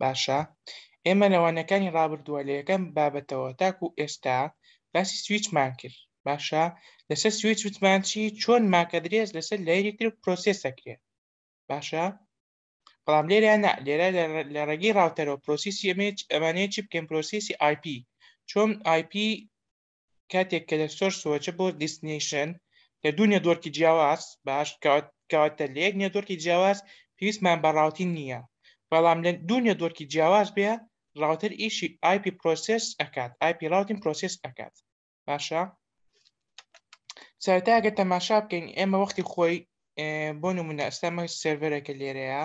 باشە ئێمە لە وانەکانی ڕابردووە لە یەکەم بابەتەوە تاکو ئێستا باسی سویچمان کرد باشە لەسەر سویچ وتمان چی چۆن ماکە درێز لەسەر لایری تر پرۆسێس دەکرێت باشە بەڵام لێرە نا لێرە لە ڕێگەی ڕاوتەرەوە پرۆسیسی ئەمێ ئەمانەیە چی بکەین پرۆسیسی آیپی چۆن آیپی کاتێک کە لە سۆر سۆچە بۆ دیستنیشن لە دوو نێدۆرکی جیاواز باش کەواتە لە یەک نێدۆرکی جیاواز پێویستمان بە ڕاوتی نییە بەڵام لە دوو نێدۆرکی جیاواز بێ ڕاوتەر ئیشی آی پی پرۆسس ئەکات آی پی ڕاوتین پرۆسس ئەکات باشە سەرتا ئەگەر تەماشا بکەین ئێمە وەختی خۆی بۆ نمونە ئەستەمە سێرڤەرێکە لێرەیە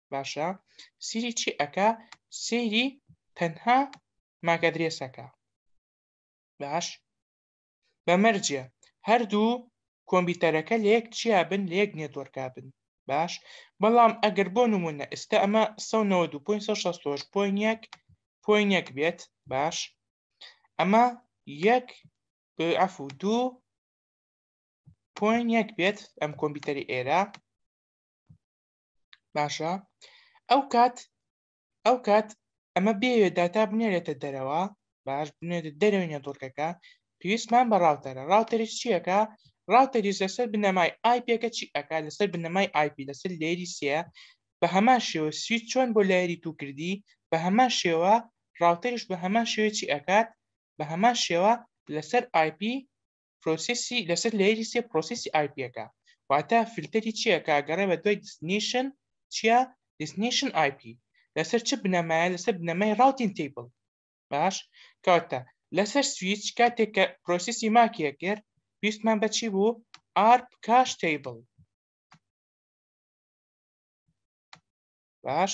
باشە سیری چی ئەکا سیری تەنها ماکەدرێسەکە باش بەمەرجە هەردوو کۆمپیوتەرەکە لە یەک چیا بن لە یەک نێتۆرکا بن باش بەڵام ئەگەر بۆ نمونە ئێستا ئەمە 1960.1 پوین یەک بێت باش ئەمە یەک عف و دوو پوین یەک بێت ئەم کۆمپیوتەری ئێرە باشە ئەو کات ئەو کات ئەمە بێوێت داتا بنێرێتە دەرەوە باش بنێت دەرەوەی نێتۆرکەکە پێویستمان بە ڕاوتەرە ڕاوتەری چیەکە ڕاوتەریش لەسەر بنەمای ئایپێکە چی ئەک لەسەر بنەمای آیپ لەسەر لێری سێ بە هەمان شێوە سویت چۆن بۆ لایری تو کردی بە هەمان شێوە ڕاوتەریش بە هەمان شێوەی چی ئەکات بە هەمان شێوە لەسەر آیپی پرۆسیسی لەسەر لەیەری سێ پرۆسیسی ئایپیەکە واتە فلتەری چیەکە گەڕێ بە دوای دیسنیشن چیە دیسنیشن ئایپی لەسەر چ بنەمایە لەسەر بنەمای ڕاوتین تیبل باش کەواتە لەسەر سویچ کاتێک کە پرۆسیسی ماکیە کرد پێویستمان بەچی بوو ئارپ کاش تیبل باش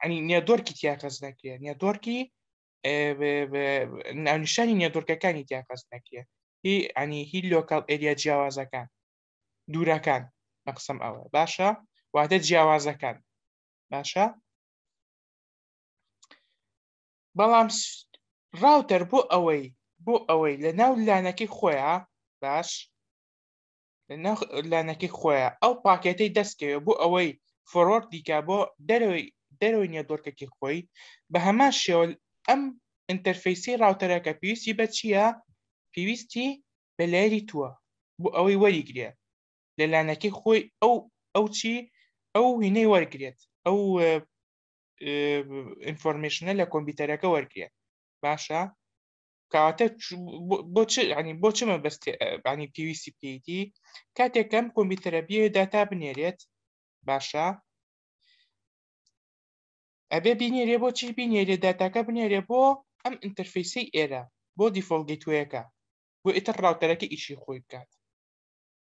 ئەنی نێدۆرکی تیا کەس نەکرێ نێدۆرکی ناونیشانی نێدۆرکەکانی تیا کەس نەکرێ هی ئەنی هی لۆکال ئەریا جیاوازەکان دوورەکان مەقسم ئەوە باشە واتە جیاوازەکان باشە بەڵام ڕاوتەر بۆ ئەوەی بۆ ئەوەی لە ناو لانەکەی خۆیان باش لەناو لانەکەی خۆیە ئەو پاکێتەی دەستکەوێ بۆ ئەوەی فۆرۆرد دیکە بۆ دەرەوەی دەرەوەی نێدۆرکەکی خۆی بە هەمان شێوە ئەم ئەتەرفەیسی راوتەرەکە پێویستی بە چییە پێویستی بە لایری تووە بۆ ئەوەی وەریگرێ لە لانەکەی خۆی ئەو ئەو چی ئەو وینەی وەرگێت ئەو ئینفۆرمشنە لە کۆمپیوتەرەکە وەرگێت باشە کاتە بۆ ینی بۆ چمە بەستێبانی پێویستی پێیتی کاتێک کەم کۆمپیوتەرە بێ داتا بنێرێت باشە ئەبێ بینێرێ بۆ چی بینێرێ داتاکە بنێرێ بۆ ئەم ئینتەرفیسی ئێرە بۆ دیفۆڵگەیتوەکە بۆ ئیتر ڕاوتەرەکە ئیشی خۆی بکات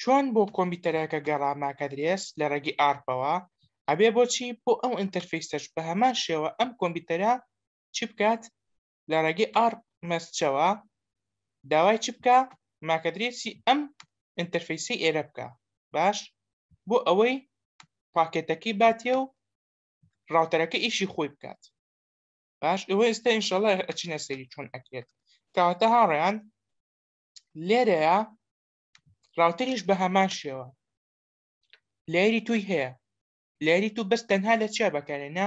چۆن بۆ کۆمپیوتەرەکە گەڕا ماک ئەدرێس لە ڕێگەی ئارپەوە ئەبێ بۆچی بۆ ئەو ئینتەرفەیسەش بە هەمان شێوە ئەم کۆمپیوتەرە چی بکات لە ڕێگەی ئارپ مەسجەوە داوای چ بکە ماک ئەدرێسی ئەم ئینتەرفەیسی ئێرە بکە باش بۆ ئەوەی پاکێتەکەی باتێ و ڕاوتەرەکە ئیشی خۆی بکات باش ئەوە ئێستا ئینشەڵە ئەچینە سەری چۆن ئەکرێت کەواتە هاڕیان لێرەیە ڕاوتەریش بە هەمان شێوە لێری توی هەیە لێری تو بەس تەنها لە چیا بەکارێنە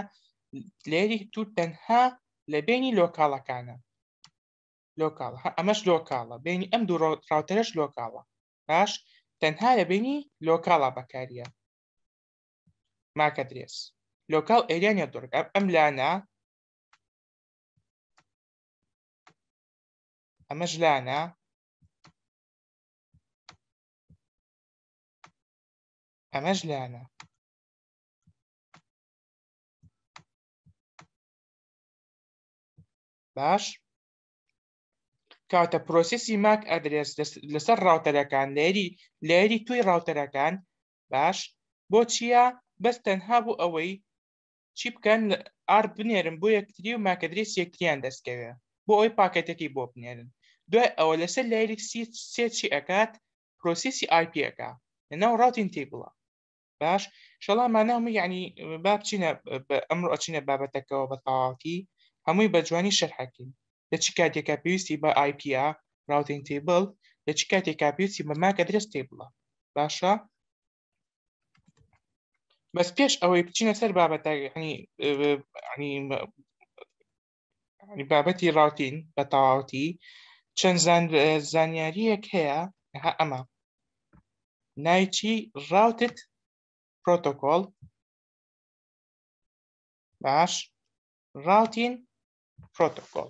لێری تو تەنها لە بینی لۆکاڵەکانە لۆکاڵ ئەمەش لۆکاڵە بینی ئەم دوو ڕاوتەرش لۆکاڵە باش تەنها لە بینی لۆکاڵا بەکاریە ماکە درێس لۆکاڵ ئێریانە دورگ ئەم لانە ئەمەش لانە ئەمەش لایەنە باش کاتە پرۆسیسی ماک ئەدرێس لەسەر ڕاوتەرەکان لێری لێری توی ڕاوتەرەکان باش بۆ چییە بەس تەنها بۆ ئەوەی چی بکەن ئارد بنێرن بۆ یەکتری و ماکەدرێس یەکتریان دەستکەوێ بۆ ئەوی پاکەتەکەی بۆ بنێرن دوای ئەوە لەسەر لایریک سێ چی ئەکات پرۆسیسی آیپیەکە لەناو ڕاوتین تیبڵە باش شەڵامانە هەموو یعنی با بچینە ئەمڕۆ ئەچینە بابەتەکەەوە بە تەواوەتی هەمووی بە جوانی شەرحەکەین لە چی کاتێکا پێویستی بە آیپیا ڕاوتین تیبڵ لە چی کاتێکا پێویستی بە ماکە درست تیبڵە باشە بەس پێش ئەوەی بچینە سەر بابەتەکانی بابەتی ڕاوتین بە تەواوەتی چەند زانیاریەک هەیە ها ئەمە نایچی ڕاوتت پرۆتۆکۆل باش ڕاوتین پرۆتۆکۆل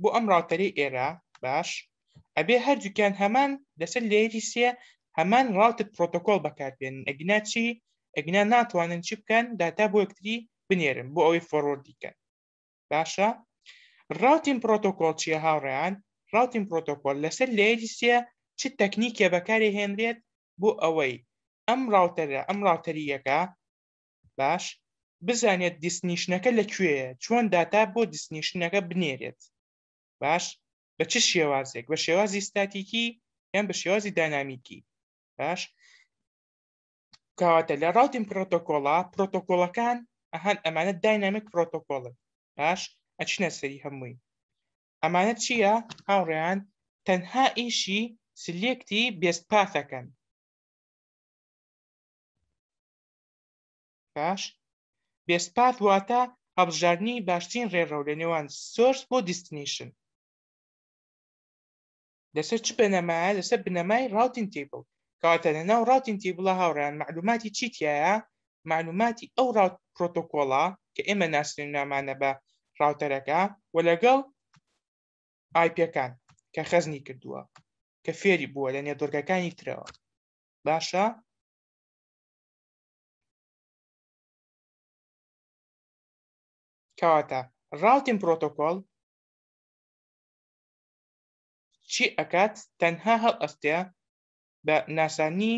بۆ ئەم ڕاوتەرەی ئێرە باش ئەبێ هەردووکیان هەمان لەسەر لێری سێ هەمان ڕاوتە پرۆتۆکۆل بەکاربێن ئەگنا چی ئەگنا ناتوانن چی بکەن داتا بۆ یەکتری بنێرن بۆ ئەوەی فۆرۆر دیکەن باشە ڕاوتین پرۆتۆکۆل چیە هاوڕێیان ڕاوتین پرۆتۆکۆل لەسەر لێری سێ چ تەکنیکە بەکارێ هێنرێت بۆ ئەوەی ئەم ڕاوتەرە ئەم ڕاوتەریەکە باش بزانێت دیستنیشنەکە لە کوێیە چۆن داتا بۆ دیستنیشنەکە بنێرێت باش بە چ شێوازێک بە شێوازی ستاتیکی یان بە شێوازی داینامیکی باش کاواتە لە ڕاوتین پرۆتۆکۆڵا پرۆتۆکۆڵەکان ئەهان ئەمانە داینامیک پرۆتۆکۆڵن باش ئەچنە سەری هەمووی ئەمانە چییە هاوڕێیان تەنها ئیشی سلێکتی بێست پاثەکەن باش Best Path واتە هەڵبژاردنی باشترین ڕێڕەو لە نێوان Source بۆ Destination لەسەر چ بنەمایە لەسەر بنەمای Routing Table کەواتە لە ناو Routing Table هاوڕیان معلوماتی چی تایە معلوماتی ئەو ڕاوت پرۆتۆکۆڵە کە ئێمە ناسرێن نامانە بە ڕاوتەرەکە و لەگەڵ ئایپەکان کە خەزنی کردووە کە فێری بووە لە نێتۆرکەکانی ترەوە باشە کەواتە ڕاوتین پرۆتۆکۆل چی ئەکات تەنها هەڵ ئەستێ بە ناسانی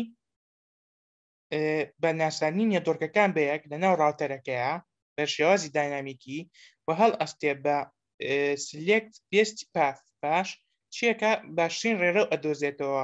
بە ناسانی نێدۆرگەکان بەیەک لە ناو ڕاوتەرەکەیە بە شێوازی داینامیکی و هەڵ ئەستێ بە سلێکت بێستی پاس باش چیەکە باشترین ڕێرە ئەدۆزێتەوە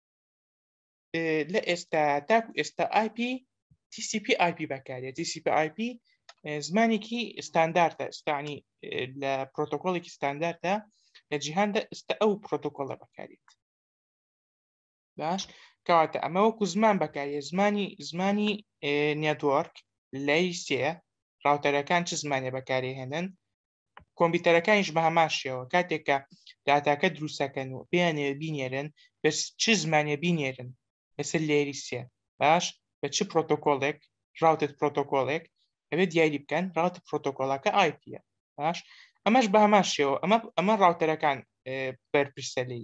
لە ئێستا تاکو ئێستا آیP TCP آیP بەکارێت TCP آیP زمانێکی ستاندارتە ستانی لە پرۆتۆکۆلێکی ستاندارتە لە جیهاندا ئستا ئەو پرۆتۆکۆلە بەکارێت باش کەواتە ئەمە وەکو زمان بەکارێ زمانی زمانی نێتۆرک لای سێ ڕاوتەرەکان چ زمانێ بەکارێ هێنن کۆمپیوتەرەکانیش بە هەمان شێوە کاتێک کە داتاکە دروستەکەن و پێیانێ بینێرن بە چ زمانە بینێرن لەسەر لێری سێ باش بە چ پرۆتۆکۆلێک ڕاوتت پرۆتۆکۆلێک ئەوێ دیاری بکەن ڕات پرۆتۆکۆلەکە آیپە باش ئەمەش بە هەمان شێوە ئەمە ئەمە ڕاوتەرەکان بەرپرسە لی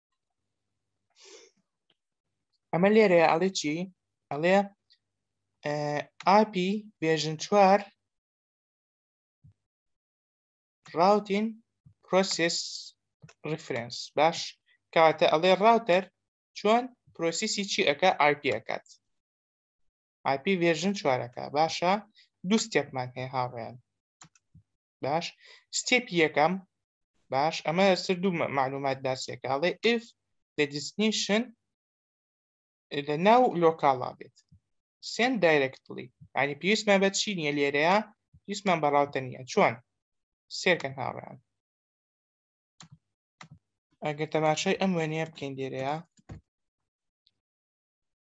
ئەمە لێرە ئەڵێ چی ئەڵێ ئاپی ڤێژن چوار ڕاوتین پرۆسس ڕفرەنس باش کاتە ئەڵێ ڕاوتەر چۆن پرۆسیسی چی ئەەکە ئایپی ئەکات ئایپی ڤێژن چوارەکە باشە دوو ستێپمان هەیە هاوڕێن باش ستێپی یەکەم باش ئەمە سەر دوو معلومات داسێکاڵێ ئف لە دیسنیشن لە ناو لۆکاڵا بێت سند دایرەکتڵی ینی پێویستمان بە چی نیە لێرەیە پێویستمان بەڕاوتە نیە چۆن سێرکەن هاڕیان ئەگەر تەماشای ئەم وێنەیە بکەین لێرەیە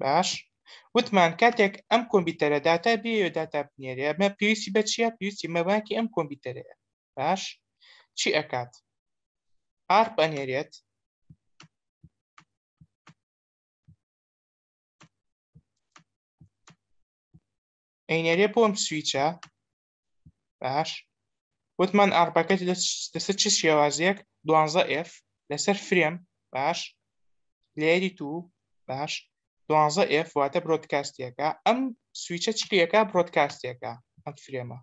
باش وتمان کاتێک ئەم کۆمپیوتەرە داتا بێ داتا بنێرێ ئەمە پێویستی بە چیە پێویستی مەباکی ئەم کۆمپیوتەرەیە باش چی ئەکات ئار بەنێرێت ئەینەرێ بۆم سویچە باش وتمان ئارپەکەت لەسەر چ شێوازێک دوانزە ئف لەسەر فرێم باش لێری تو باش دوانزە ئف واتە برۆدکاستیەکە ئەم سویچە چیەکە برۆدکاستێکە ئەم فرێمە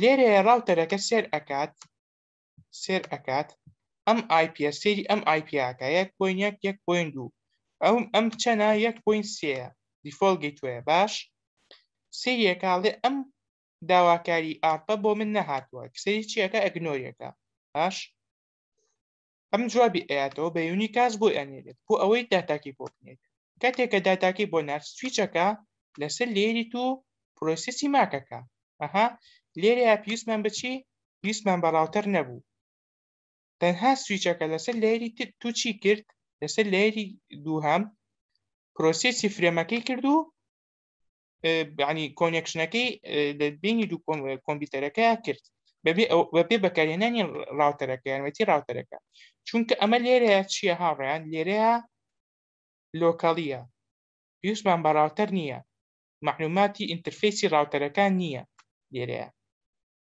لێرەیە ڕاوتەرەکە سێر ئەکات سێر ئەکات ئەم ئایپیە سێری ئەم ئایپیاکە یەک بۆین یەک یەک بۆین دوو ئەو ئەم چەنە یەک بۆین سێە دیفۆل گەیتوەیە باش سێریەکاڵێ ئەم داواکاری ئارپە بۆ من نەهاتووە سێری چیەکە ئەگنۆریەکە باش ئەم جوابی ئەیاتەوە بە یونی کاس بۆی ئەنێرێت بۆ ئەوەی داتاکی بۆ بنێت کاتێکە داتاکی بۆ نار سویچەکە لەسەر لێری تو پرۆسیسی ماکەکە ئەها لێرەیە پێویستمان بچی ویستمان بە ڕاوتەر نەبوو تەنها سویچەکە لەسەر لەیەری تر تو چی کرد لەسەر لەیەری دووهەم پرۆسیسی فرێمەکەی کرد و ینی کۆنێکشنەکەی لە بینی دوو کۆمپیوتەرەکە کرد بەبێ بەبێ بەکارهێنانی ڕاوتەرەکە یانەتی ڕاوتەرەکە چونکە ئەمە لێرەیە چییە هاڕیان لێرەیە لۆکەڵیە پێویستمان بە ڕاوتەر نییە معلوماتی ئینترفیسی ڕاوتەرەکان نییە لێرەیە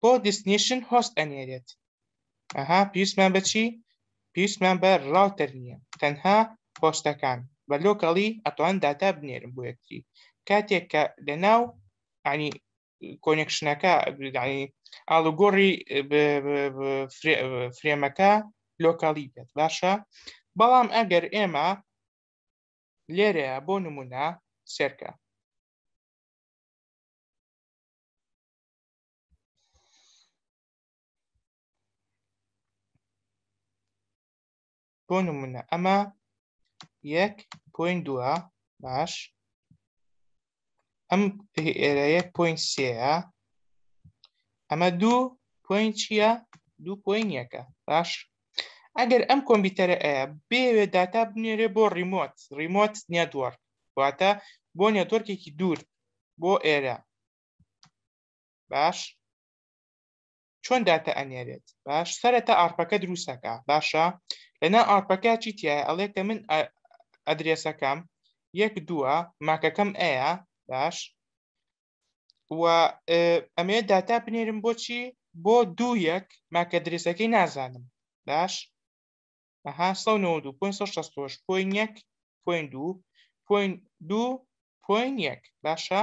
بۆ دیستنیشن هۆست ئەنێرێت ئەها پێویستمان بە چی پێویستمان بە ڕاوتەر نییە تەنها هۆستەکان بە لۆکەڵی ئەتوان داتا بنێرم بۆ یەکتری کاتێک کە لە ناو ینی کۆنێکشنەکە ئاڵوگۆڕی فرێمەکە لۆکەڵی بێت باشە بەڵام ئەگەر ئێمە لێرەیە بۆ نمونە سێرکە بۆ نمونە ئەمە یەک پوین دووە باش ئەم ئێرە یەک پوین سێە ئەمە دوو پوین چییە دوو پوین یەکە باش ئەگەر ئەم کۆمپیوتەرە ئەیە بێوێ داتا بنێرێ بۆ ڕیمۆت ڕیمۆت نێتوەرک واتە بۆ نێتۆرکێکی دوور بۆ ئێرە باش چۆن داتە ئەنێرێت باش سەرەتا ئارپەکە دروستەکە باشە لەنا ئارپەکە چی تایە ئەڵێ کە من ئەدرێسەکەم یەک دووە ماکەکەم ئەیە باش و ئەمێ داتا بنێرم بۆچی بۆ دوو یەک ماکە درێسەکەی نازانم باش ئەها 1960 پوین یەک پوین دوو پوین دوو پوین یەک باشە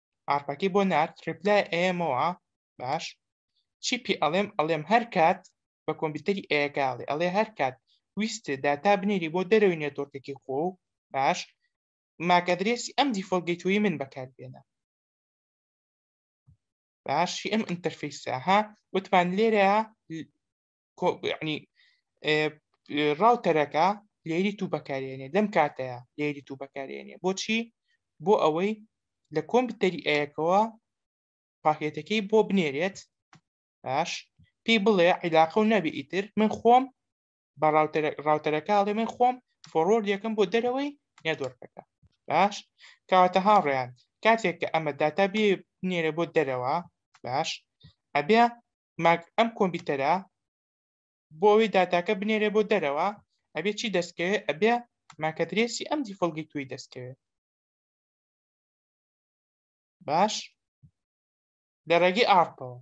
ئارپەکەی بۆ نارد ڕیپلای ئەیەمەوە باش چی پێ ئەڵێم ئەڵێم هەر کات بە کۆمپیوتەری ئەیەکاڵێ ئەڵێ هەر کات ویست داتا بنێری بۆ دەرەوەی نێتۆرکەکەی خۆ و باش ماکەدرێسی ئەم دیفۆلگەیتۆی من بەکاربێنە باشی ئەم ئینتەرفیسە ها وتمان لێرە ینی ڕاوتەرەکە لێری تو بەکارێنێ لەم کاتەیە لێری تو بەکارێنێ بۆچی بۆ ئەوەی لە کۆمپیوتەری ئەیەکەوە پاکێتەکەی بۆ بنێرێت باش پێی بڵێ عیلاقە و نەبێ ئیتر من خۆم بە ڕاوتەرەکە ئەڵێ من خۆم فۆڕۆر یەکەم بۆ دەرەوەی نێدۆرکەکە باش کەواتە هاوڕێیان کاتێک کە ئەمە داتا بێ بنێرە بۆ دەرەوە باش ئەبێ ماک ئەم کۆمپیوتەرە بۆ ئەوەی داتاکە بنێرێ بۆ دەرەوە ئەبێ چی دەستکەوێ ئەبێ ماکەدرێسی ئەم دیفڵگەی توی دەستکەوێ باش لە ڕێگەی ئارپەوە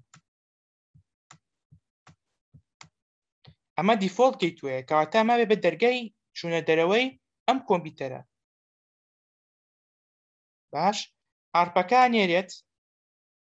ئەمە دیفۆلت گەیتوەیە کەواتا ماوێ بە دەرگای چوونە دەرەوەی ئەم کۆمپیوتەرە باش ئارپەکە نێرێت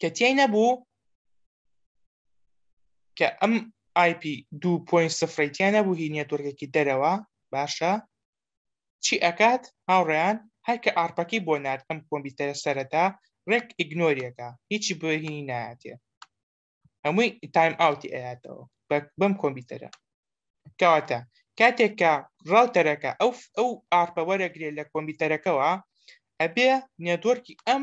کە تێی نەبوو کە ئەم آیP دوو پوین سفرەی تیا نەبوو هی نێتۆرکێکی دەرەوە باشە چی ئەکات هاوڕیان هەرکە ئارپەکەی بۆ نات ئەم کۆمپیوتەرە سەرەتا ڕێک ئیگنۆریەکە هیچی بۆهینی ناتێ هەمووی تایم ئاوتی ئەیاتەوە بەم کۆمپیوتەرە کەواتە کاتێک کە ڕاوتەرەکە ئەو ئەو ئارپە وەرەگرێت لە کۆمپیوتەرەکەەوە ئەبێ نێتۆرکی ئەم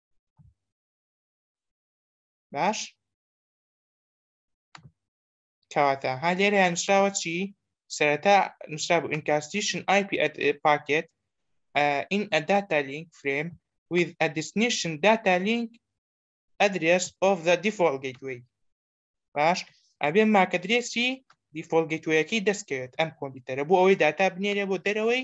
باش کەواتە ها لێرە نووسراوە چی سەرەتا نووسرا بوو ئینکاستیشن آی پی پاکێت in a data link frame with a destination data link address of the default gateway باش ئەبێ ماکەدرێسی دیفۆڵ گەتوەکەی دەستکەوێت ئەم کۆمپیوتەرە بۆ ئەوەی داتا بنێرێ بۆ دەرەوەی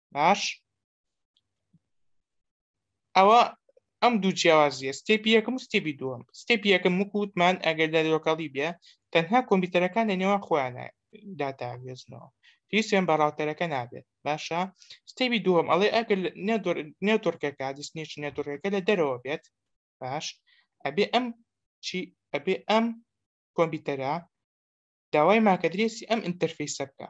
باش ئەوە ئەم دوو جیاوازیە ستێپی یەکەم و ستێپی دووەم ستێپی یەکەم مکووتمان ئەگەر دەرۆکەڵی بێ تەنها کۆمپیوتەرەکان لە نێوان خۆیان داتاگوێزنەوە پێویستیان بە ڕاوتەرەکە نابێت باشە ستێبی دووەم ئەڵێ ئەگەر نێتۆرکەکە دیسنیش نێتۆرەکە لە دەرەوە بێت باش ئەبێ ئەم چی ئەبێ ئەم کۆمپیوتەرە داوای ماکەدرێسی ئەم ئینتەرفیسە بکە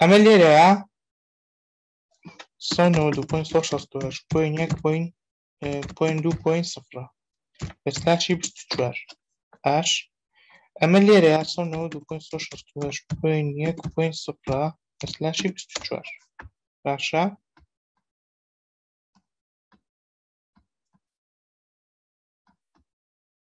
ئەمە لێرەیە ئێستا چی چوار ئاش ئەمە لێرەیە ئەسلاشی چوار باشە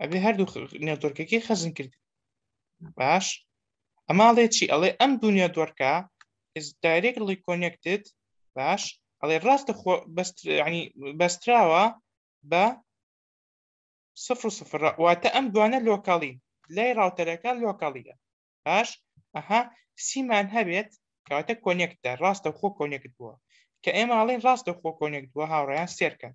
ئەبێ هەردوو نێتۆرکەکەی خەزن کرد باش ئەماڵێ چی ئەڵێ ئەم دنیا دۆرکە دایرێک ڵی کۆنێکتت باش ئەڵێ ڕاستە خۆ بەسترانی بەستراوە بە سفر و سفر واتە ئەم دوانە لۆکاڵی لای ڕاوتەرەکە لۆکاڵیە باش ئەها سیمان هەبێت کەواتە کۆنێکتە ڕاستە خۆ کۆنێکت بووە کە ئێماڵین ڕاستە خۆ کۆنێک دووە هاوڕیان سێرکەن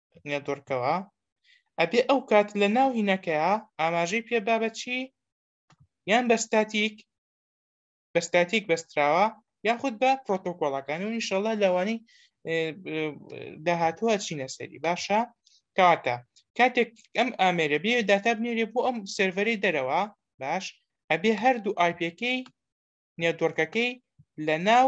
نێتۆرکەوە ئەبێ ئەو کات لە ناو هینەکەیە ئاماژەی پێ بابە چی یان بە ستاتیک بە ستاتیک بەستراوە یاخود بە پرۆتۆکۆڵەکان و نیشەڵە لەوانی داهاتوە چینە سەری باشە کەواتە کاتێک ئەم ئامێرە بێ داتا بنێرێ بۆ ئەم سێرڤەری دەرەوە باش ئەبێ هەردوو ئایپەکەی نێتۆرکەکەی لە ناو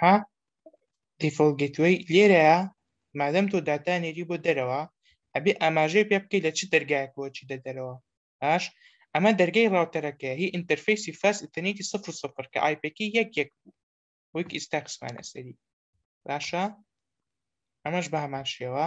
ها دیفڵ گەتوی لێرەیە مادەم تۆ داتانێری بۆ دەرەوە ئەبێ ئاماژەی پێ بکەیت لە چ دەرگایەک بۆچی دە دەرەوە باش ئەمە دەرگەی ڕاوتەرەکە هی ئینتەرفیسی فاس ئتەنیتی سفر سفر کە ئایپێکی یەک یەک بوو وەک ئیستا قسمانە سەری باشە ئەمەش بە هەمان شێوە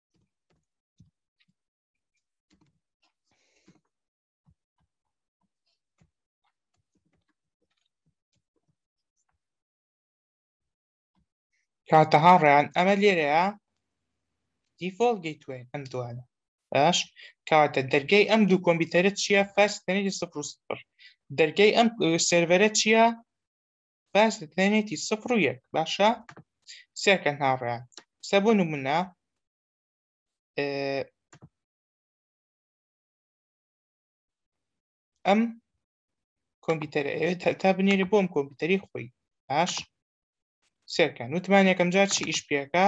کاتەها ڕێیان ئەمە لێرەیە دیفۆڵ گەیتوێ ئەم دوانە باش کاتە دەرگەی ئەم دوو کۆمپیوتەرە چییە فەرستێنێکی سفر و سفر دەرگەی ئەم سێرڤەرە چییە باس لە تەنێتی سفر و یەک باشە سێکەن هاڕیان سە بۆ نمونە ئەم کۆمپیوتەر ئەوێت تا بنێری بۆم کۆمپیوتەری خۆی باش سێکەن وتمان یەکەم جار چی ئیش پێەکە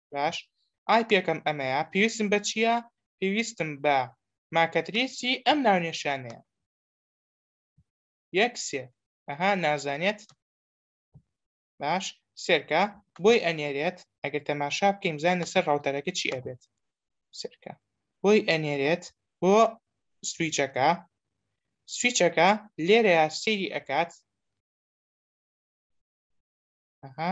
باش ئای پێکەم ئەمەیە پێویستم بە چییە پێویستم بە ماکەتریسی ئەم ناونێشانەیە یەک سێ ئەها نازانێت باش سێرکە بۆی ئەنێرێت ئەگەر تەماشا بکەین زانە سەر ڕاوتەرەکە چی ئەبێت سێرکە بۆی ئەنێرێت بۆ سویچەکە سویچەکە لێرە سری ئەکات ئەها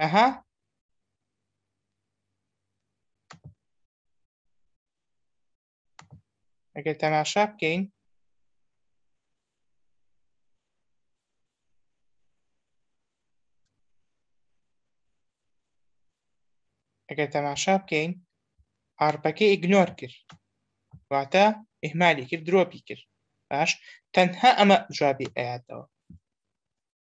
ئەها ئەگەر تەماشا بکەین ئەگەر تەماشا بکەین ئارپەکەی ئیگنۆر کرد واتە ئهمالی کرد درۆپی کرد باش تەنها ئەمە جوابی ئەیاتەوە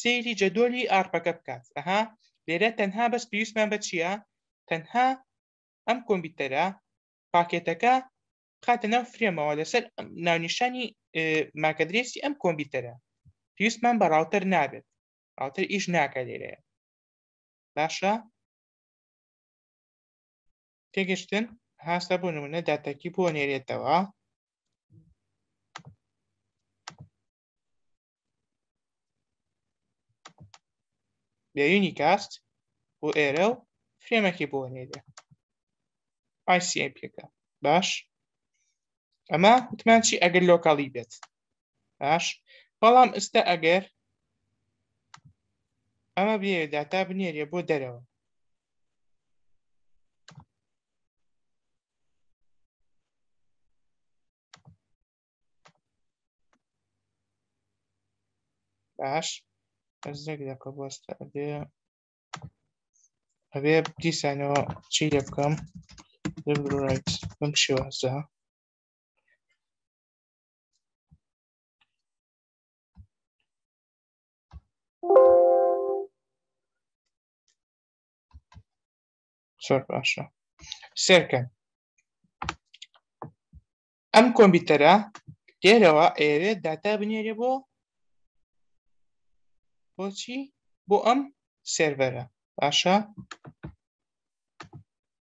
سەیری جەدۆلی ئارپەکە بکات ئەها لێرە تەنها بەس پێویستمان بە چییە تەنها ئەم کۆمپیوتەرە پاکێتەکە خاتە ناو فرێمەوە لەسەر ناونیشانی ماکەدرێسی ئەم کۆمپیوتەرە پێویستمان بە ڕاوتەر نابێت ڕاوتەر ئیش ناکە لێرەیە باشە تێگەشتن هاستە بۆ نمونە داتەکی بۆ نێرێتەوە لە یونیکاست بۆ ئێرە و فرێمەکی بۆ نێدە ئایسیای پێەکە باش ئەمە وتمان چی ئەگەر لۆکاڵی بێت باش بەڵام ئستا ئەگەر ئەمە بێ داتا بنێرێ بۆ دەرەوە باش ئەزێک دەکە بۆستە ئەبێ ئەبێ دیسانەوە چی لێ بکەم ڕایت بەم شێوازە زۆر باشە سێرکەن ئەم کۆمپیوتەرە لێرەوە ئەیەوێت داتا بنێرێ بۆ بۆچی بۆ ئەم سێرڤەرە باشە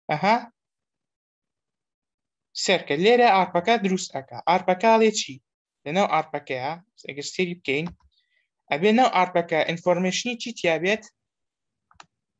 ئەها سەرکە لێرە ئارپەکە دروست ئەکە ئارپەکاڵێ چی لەناو ئارپەکەیە ئەگەر سێری بکەین ئەبێ ناو ئارپەکە ئینفۆرمشنی چی تیاابێت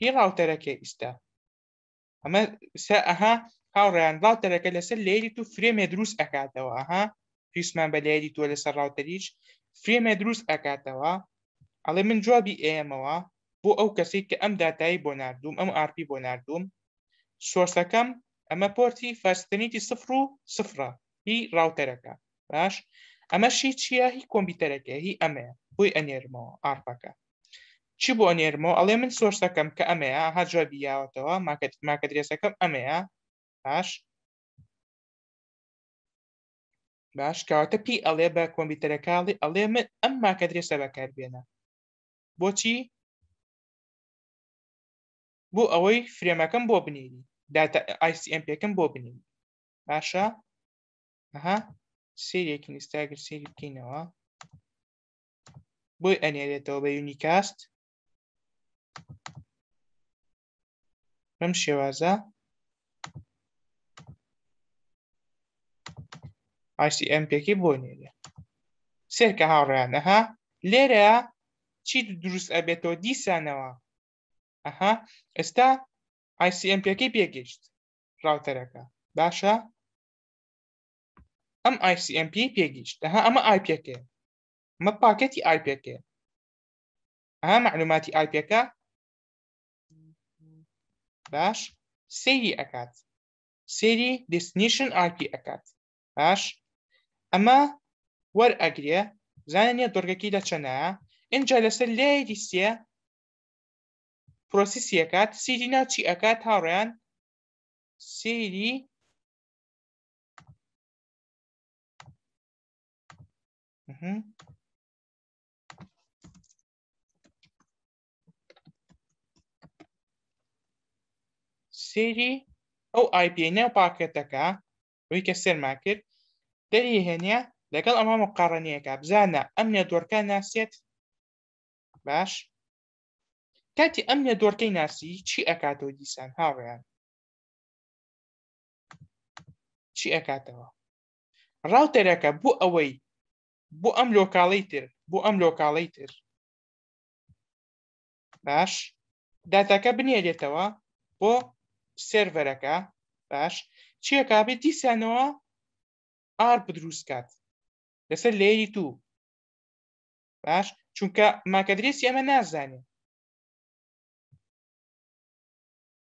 هی ڕاوتەرەکە ئیستا ئەمە سە ئەها هاوڕیان ڕاوتەرەکە لەسەر لێری تو فرێمێ دروست ئەکاتەوە ئەها پیسمان بە لێری تۆ لەسەر ڕاوتەریش فرێمێ دروست ئەکاتەوە ئەڵێ من جوابی ئێمەوە بۆ ئەو کەسێک کە ئەم داتایی بۆ نردوم ئەم ئارپی بۆ نردوم سۆرسەکەم ئەمە پۆرتی فەرستنیتی سفر و سفرە هی ڕاوتەرەکە باش ئەمەشی چییە هی کۆمپیوتەرەکە هی ئەمەیە بۆی ئەنێرمەوە ئارپەکە چی بۆ نێرمەوە ئەڵێ من سۆرسەکەم کە ئەمەیە هەر جوابی یاوەتەوە ماکەت ماکە درێسەکەم ئەمەیە باش باش کەواتە پی ئەڵێ بە کۆمپیوتەرەکەڵی ئەڵێ من ئەم ماکە درێسە بەکاربێنە بۆچی بۆ ئەوەی فرێمەکەم بۆ بنێری داتا ئایسیM پێکم بۆ بنێن باشە ئەها سریەکی نیستاگر سری بکەینەوە بۆی ئەنێرێتەوە بە یونیکاست بەم شێوازە ئاسی ئەم پێکی بۆ نێرێ سێرکە هاوڕیانەها لێرە چی دروست ئەبێتەوە دیسانەوە ئەها ئێستا ئایسی ئەم پێکی پێگەشت ڕاوتەرەکە باشە ئەم ئایسی ئەم پێی پێگەشت ئەها ئەمە ئایپەکەیە مە پاکەتی ئایپێکێ ئەها معلوماتی ئایپێکە باش سەیری ئەکات سەیری دیستنیشن ئایپی ئەکات باش ئەمە وەرئەگرێ زانە نیە دڕگەکی لە چەنە ئینجا لەسەر لێری سێ پرۆسیسیەکات سیری ناچی ئەکات هاڕیان سیری سێری ئەو ئایپی نێو پاکێتەکە ئەوی کە سێرما کرد دەری هێنە لەگەڵ ئەمە مقاڕنیەکە بزانە ئەم نێدۆرکە ناسێت باش کاتی ئەم نێدۆرکەی ناسی چی ئەکاتەوە دیسان هاوڕیان چی ئەکاتەوە ڕاوتەرەکە بۆ ئەوەی بۆ ئەم لۆکاڵی تر بۆ ئەم لۆکاڵی تر باش داتاکە بنێرێتەوە بۆ سێرڤەرەکە باش چیەکە بێت دیسانەوە ئار بدروست کات لەسەر لێری تو باش چونکە ماکەدرێسی ئەمە نازانێت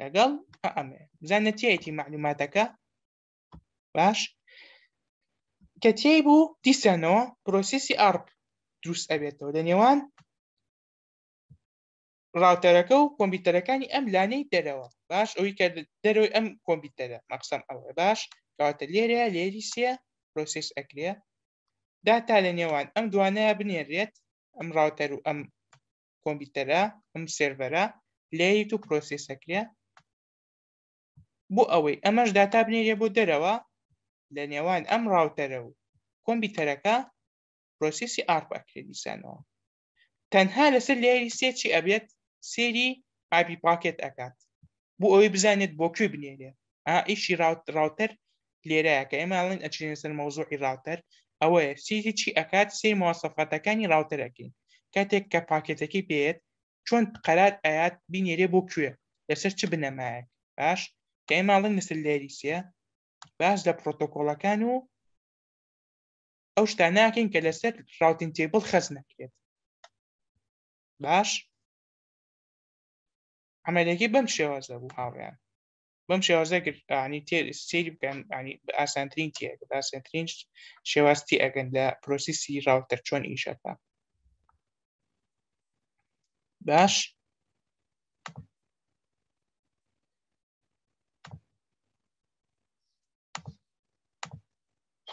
لەگەڵ ئەمێ بزان نەتیایەتی معلوماتەکە باش کە تێی بوو دیسانەوە پرۆسیسی ئارپ دروست ئەبێتەوە لە نێوان ڕاوتەرەکە و کۆمپیوتەرەکانی ئەم لانەی دەرەوە باش ئەوی کە دەرەوەی ئەم کۆمپیوتەرە مەقسەم ئەوە باش کەواتە لێرە لێری سێ پرۆسیس ئەکرێ داتا لە نێوان ئەم دوانەیە بنێرێت ئەم ڕاوتەر و ئەم کۆمپیوتەرە ئەم سێرڤەرە لەی تو پرۆسیسەکرێ بۆ ئەوەی ئەمەش داتا بنێرێ بۆ دەرەوە لە نێوان ئەم ڕاوتەرە و کۆمپیوتەرەکە پرۆسیسی ئارپ ئەکرێت دیسانەوە تەنها لەسەر لێری سێ چی ئەبێت سێری ئاپی پاکێت ئەکات بۆ ئەوەی بزانێت بۆ کوێ بنێرێ ئیشی ڕاوتەر لێرەیە کە ئێمە ئەڵێن ئەچینە سەر مەوزوعی ڕاوتەر ئەوەیە چی هیچی ئەکات سێ موواسەفاتەکانی ڕاوتەرەکەین کاتێک کە پاکێتەکەی پێت چۆن قەرار ئاات بینێرێ بۆ کوێ لەسەر چ بنەمایەک باش کە ئێماڵین لەسەر لێریسە باش لە پرۆتۆکۆلەکان و ئەو شتا ناکەین کە لەسەر ڕاوتین تێبڵ خەز نەکرێت باش ئەمەلێکی بەم شێوازە بوو هاوڕیان بەم شێوازە کرد ئەنی تێ سری بکەن ئەنی بە ئاسانترین تێ بە ئاسانترین شێوازتی ئەگەن لە پرۆسیسی ڕاوتەر چۆن ئیشەکە باش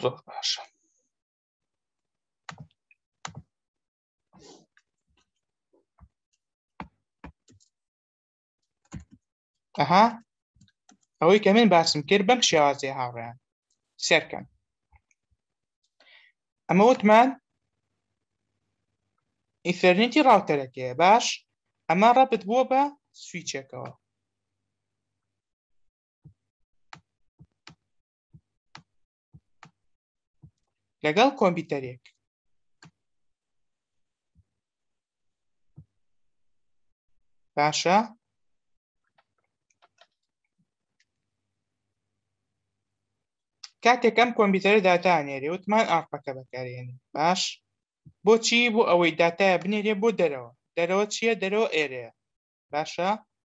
زۆر باشە ئەها ئەوەی کە من باسم کرد بەم شێوازی هاوڕێیان سێرکەن ئەمە وتمان ئیثەرنێتی ڕاوتەرەکەیە باش ئەمە ڕەبت بووە بە سویچێکەوە لەگەڵ کۆمپیوتەرێک باشە کاتێکم کۆمپیوتەر داتا نێرێ وتمان ئاپەکە بەکارێنی باش بۆچی بۆ ئەوەی داتای بنێرێ بۆ دەرەوە دەرەوە چییە دەرەوە ئێرەیە باشە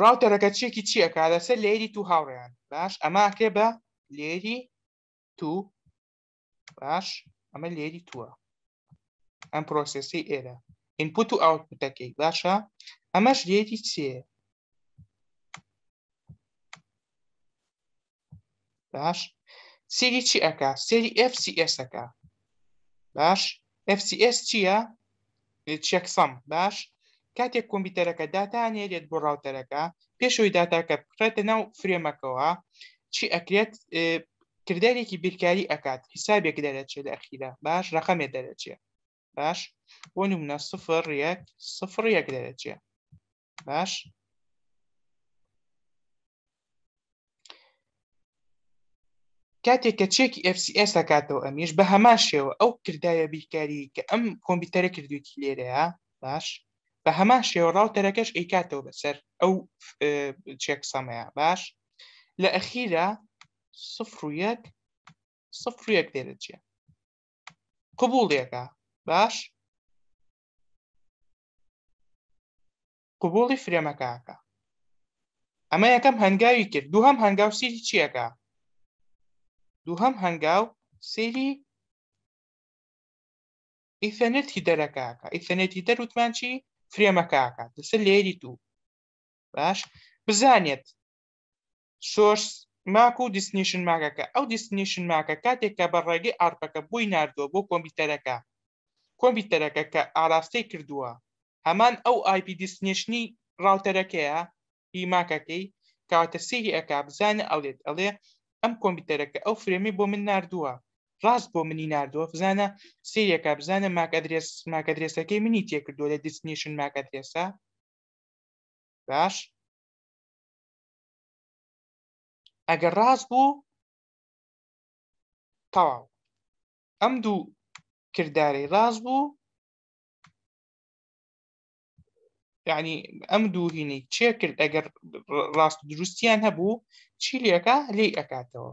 ڕاوتەرەکە چێکی چیەکە لەسەر لێری تو هاوڕێیان باش ئەماکرێ بە لێری تو باش ئەمە لێری تووە ئەم پرۆسسی ئێرە ئینپوت و ئاوتپوتەکەی باشە ئەمەش لێری چێ باش سێری چی ئەکا سێری FCS ئەکا باش FCS چییە چەکسەم باش کاتێک کۆمپیوتەرەکە داتا نێرێت بۆ ڕاوتەرەکە پێشەوەی داتاکە بکڕێتە ناو فرێمەکەەوە چی ئەکرێت کردارێکی بیرکاری ئەکات حیسابێک دەرەچێت لە ئەخیرا باش ڕقەمێ دەرەچێت باش بۆ نمونە سفر یەک سفر یەک دەرەچێت باش کاتێک کە چێکی FCS دەکاتەوە ئەمیش بە هەمان شێوە ئەو کردایە بیرکاری کە ئەم کۆمپیوتەرە کردوێتی لێرەیە باش بە هەمان شێوە ڕاوتەرەکەش ئەیکاتەوە بەسەر ئەو چێک سەمەیە باش لە ئەخیرە سفر و یەک سفر و یەک لێرە چیە قبولێکە باش قبوڵی فرێمەکەکە ئەمە یەکەم هەنگاوی کرد دوو هەم هەنگاو سیری چیەکە دوو هەم هەنگاو سری ئیثەنێتی دەرەکەکە ئیثەنێتی دەر وتمان چی فرێمەکەکە لەسەر لێری دوو باش بزانێت سۆرس ماک و دیستنیشن ماکەکە، ئەو دیستنیشن ماکە کاتێک کە بە ڕێگەی ئارپەکە بۆی ناردووە بۆ کۆمپیوتەرەکە، کۆمپیوتەرەکە کە ئاراستەی کردووە هەمان ئەو ئای پی دیستنیشنی ڕاوتەرەکەیە هی ماکەکەی، کەواتە سەیری ئەکا بزانە ئەڵێت ئەڵێ ئەم کۆمپیوتەرەکە ئەو فرێمەی بۆ من ناردووە ڕاست بۆ منی ناردووە بزانە سەیری ئەکا بزانە ماک ئەدرێس ماک ئەدرێسەکەی منی تێکردووە لە دیستنیشن ماک ئەدرێسە باش. ئەگەر ڕاست بوو تەواو ئەم دوو کردارەی ڕاست بوو یعنی ئەم دوو هینەی چێ کرد ئەگەر ڕاست دروستیان هەبوو چی لەکە لی ئەکاتەوە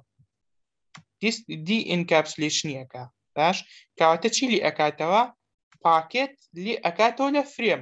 دی ئینکاپسلشنیەکە باش کاواتە چی لی ئەکاتەوە پاکێت لی ئەکاتەوە لە فرێم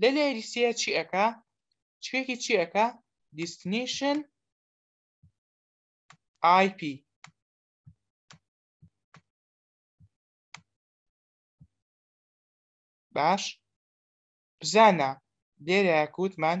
لە لێریسیە چی ئەکا چێکی چی ئەکا دیستنیشن IP باش بزانە لێرە کووتمان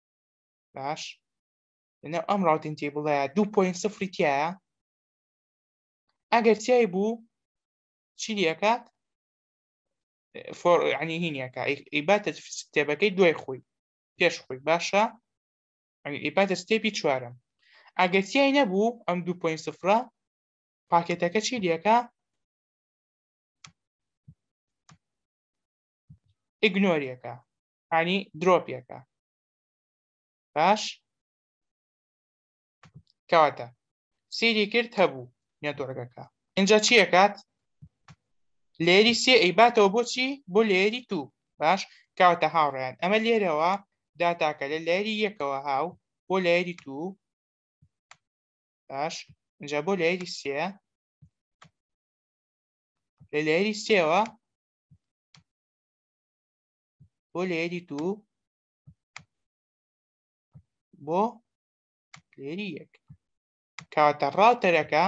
باش لەنێو ئەم ڕاوتین تیبڵە دوو پوین سفری تایە ئەگەر تای بوو چی لەکات فۆڕعنی هینەکە ئیباتە کتێبەکەی دوای خۆی پێش خۆی باشە ئیباتە ستێپی چوارم ئەگەر تای نەبوو ئەم دوو پوین سفرە پاکێتەکە چی لەکە ئیگنۆریەکە هانی درۆپێکە باش کەواتە سیری کرد هەبوو نێتۆرگەکە اینجا چیەکات لێری سێ ئەیباتەوە بۆچی بۆ لێری تو باش کاوتە هاوڕێن ئەمە لێرەوە داتاکە لە لێری یەکەوە هاو بۆ لێری تو باش اینجا بۆ لێری سێ لە لێری سێوە بۆ لێری دوو بۆ لێری یەک کاتە ڕاوتەرەکە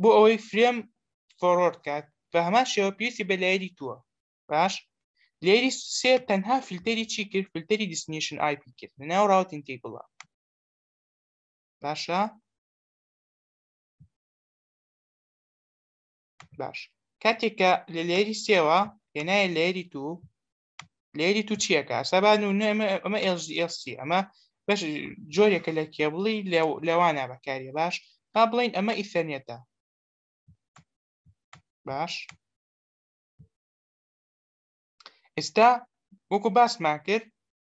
بۆ ئەوەی فرێم فۆڕۆرد کات بە هەمان شێوە پێویستی بە لایری تووە باش لێری سێ تەنها فلتەری چی کرد فلتەری دیسنیشن آیP کرد ناو ڕاوتین تی بڵە باشە باش کاتێککە لە لێری سێوە هێنایە لێری تو لێری تو چیەکە سەبان و نوێمە ئەمە ئێسی ئەمە بەش جۆرێکە لە کێبڵی لەوانە بەکاری باش با بڵین ئەمە ئیثەرنێتە باش ئێستا وەکو باسمان کرد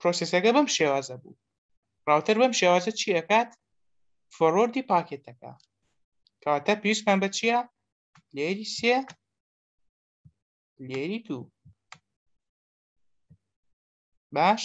پرۆسسەکە بەم شێوازە بوو ڕاوتەر بەم شێوازە چی ئەکات فۆرۆردی پاکێتەکە کەواتە پێویستمان بە چییە لێری سێ لێری دوو باش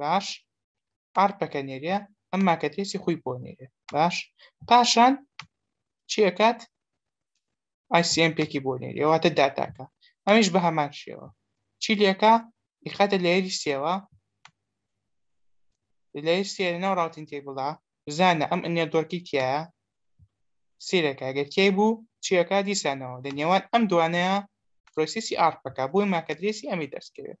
باش ئارپەکە نێرێ ئەم ماکەتێسی خۆی بۆ نێرێ باش پاشان چیەکات ئایسیM پێکی بۆ نێری ئەواتە داتاکە ئەمیش بە هەمان شێوە چی لەکە ئیخاتە لێری سێوە لە سێ ناو ڕاوتین تێ بڵا بزانە ئەم ئەنێ دۆرکی تایە سیرەکە گەر تێ بوو چیەکە دیسانەوە لە نێوان ئەم دوانەیە پرۆسیسی ئارپەکە بۆی ماکەدرێسی ئەمی دەستکەوێت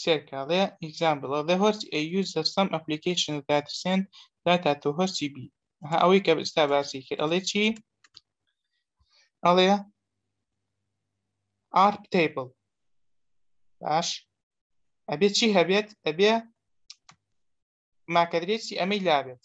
سێرکاڵێ ئیگزامبڵ ئەڵێ هۆرچ ئێ یوزەر سەم ئەپلیکیشن دات سێند داتا تۆ هەرچی بی ها ئەوەی کە ئستا باسی کرد ئەڵێ چی ئەڵێ ئارپ تیبل باش ئەبێ چی هەبێت ئەبێ ماکەدرێسی ئەمەی لابێت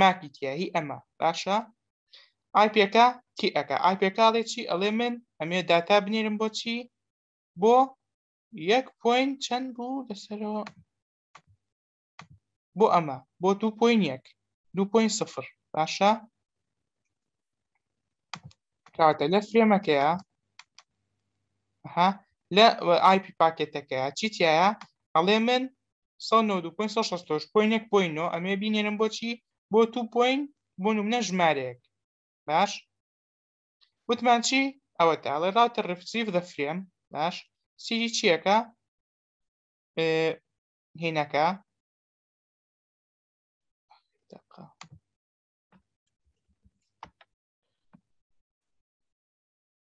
ماکی تیا هی ئەمە باشە ئایپێکە کی ئەکە ئایپێکاڵێ چی ئەڵێ من ئەمێ داتا بنێرم بۆچی بۆ یەک پوین چەند بوو لەسەرەوە بۆ ئەمە بۆ دوو پوین یەک دوو پوین سفر باشە کاتە لە فرێمەکەیە ها لە ئایپی پاکێتەکەیە چی تایە ئەڵێ من 195.6.1.9 ئەمێ بینێرم بۆچی بۆ تو پوین بۆ نمونە ژمارەیەک باش وتمان چی ئەوە تاڵێ ڕاتە ڕفسیف دە فرێم باش سیری چیەکە هینەکە دقە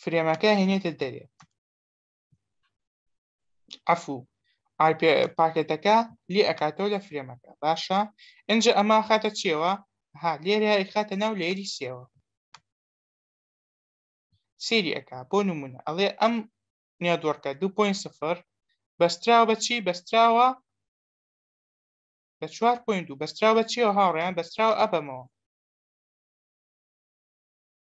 فرێمەکە هێنێتە دەرێ ئەفو پاکێتەکە لێ ئەکاتەوە لە فرێمەکە باشە ئەجا ئەمە خاتە چێوە ها لێرە خاتە ناو لێری سێوە سێری ئەک بۆ نمونە ئەڵێ ئەم نیادۆڕکە 2.0 بەستراوە بە چی بەستراوە بە 4.2 بەستراوە چیەوە هاوڕێیان بەستراوە ئەبەمەوە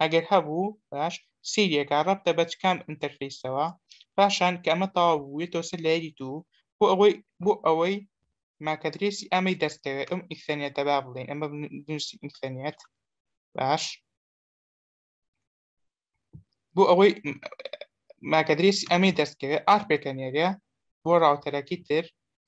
ئەگەر هەبوو باش سەیری ئەکا ڕەبتە بە چ کام ئینتەرفەیسەوە پاشان کە ئەمە تەواو بوو یەتەوە سەر لایەری دوو بۆ ئەوەی بۆ ئەوەی ماک ئەدرێسی ئەمەی دەستکەوێت ئەم ئیثەنێتە با بڵێین ئەمە بنووسین ئیثەنێت باش بۆ ئەوەی ماک ئەدرێسی ئەمەی دەستکەوێت ئار پێکەنێرێ بۆ ڕاوتەرەکەی تر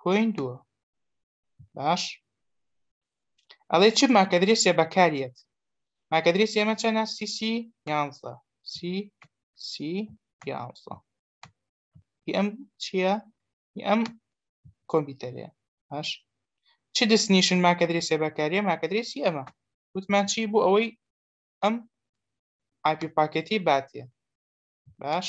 کۆین دووە باش ئەڵێ چ ماکەدرێسێ بەکاریت ماکەدرێس ئێمە چەنە سیسی یانزە سی سی یانزە ئەم چییە ئەم کۆمپیوتەرێ باش چ دەستنیشن ماکەدرێسێ بەکاریە ماکەدرێسی ئەمە وتمان چی بۆ ئەوەی ئەم ئاپی پاکێتی باتێ باش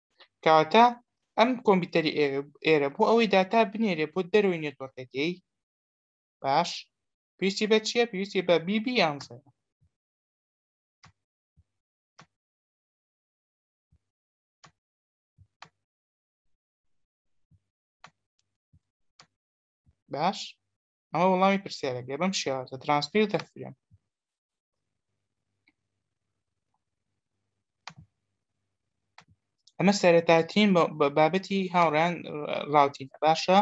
کەواتە ئەم کۆمپیوتەری ئێرە بۆ ئەوەی داتا بنێرێ بۆ دەرەوەی نێتۆرکەکەی باش پێویستی بە چییە پێویستی بە بیبی یانزە باش ئەمە وەڵامی پرسیارەکە بەم شێوازە ترانسپیر و تەکفیرن ئەمە سەرەتاترین بابەتی هاوڕیان ڕاوتین باشە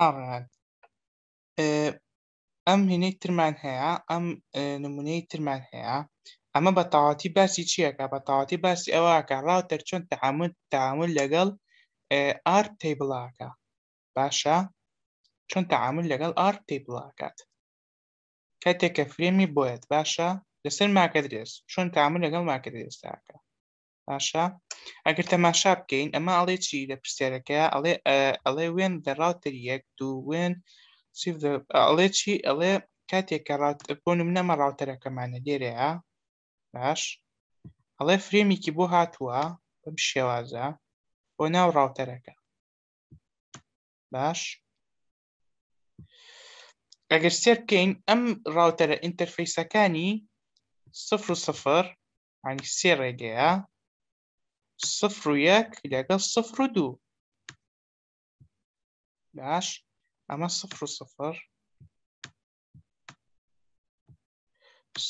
ئاڕێهان ئەم هینەی ترمان هەیە ئەم نمونەی ترمان هەیە ئەمە بە تاواتی باسی چیەکە بە تاواتی باسی ئەوەکە ڕاو دەرچۆن تەعامل تاون لەگەڵ ئار تەیبڵاکە باشە چۆن تەعامل لەگەڵ ئار تەیبڵاکات کاتێک کە فرێمی بۆیت باشە لەسەر ماکە درێس چۆن تامن لەگەڵ ماکە درێستاکە باشە ئەگەر تەماشا بکەین ئەمە ئەڵێ چی لە پرسیارەکە ئەڵێ ئەڵێ وێن دە ڕاوتر یەک دوو وێن ئەڵێ چی ئەڵێ کاتێک کە ڕات بۆ منەمە ڕاوتەرەکەمانە لێرەیە باش ئەڵێ فرێمێکی بۆ هاتووە بەم شێوازە بۆ ناو ڕاوتەرەکە باش ئەگەر سێر بکەین ئەم ڕاوتەرە ئینتەرفیسەکانی سفر و سفر ئەنی سێ ڕێگەیە سفر و یەک لەگەڵ سفر و دوو باش ئەمە سفر و سفر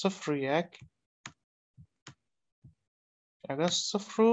سفر و یەک لەگەڵ سفر و